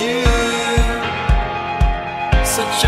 You. such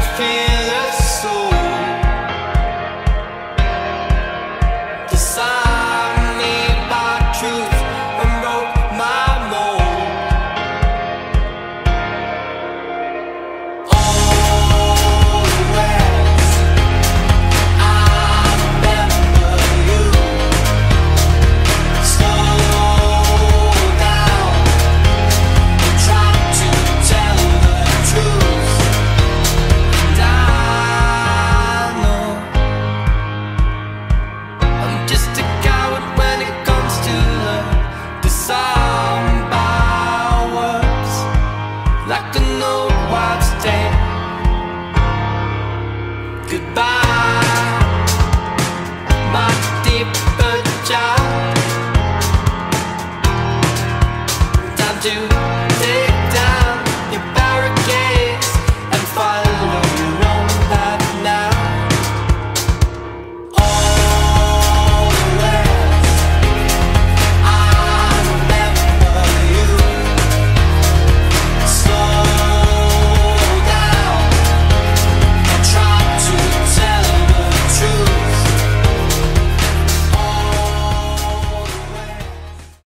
Goodbye,